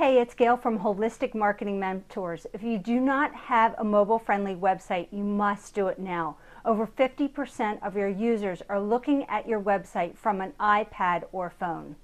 Hey, it's Gail from Holistic Marketing Mentors. If you do not have a mobile friendly website, you must do it now. Over 50% of your users are looking at your website from an iPad or phone.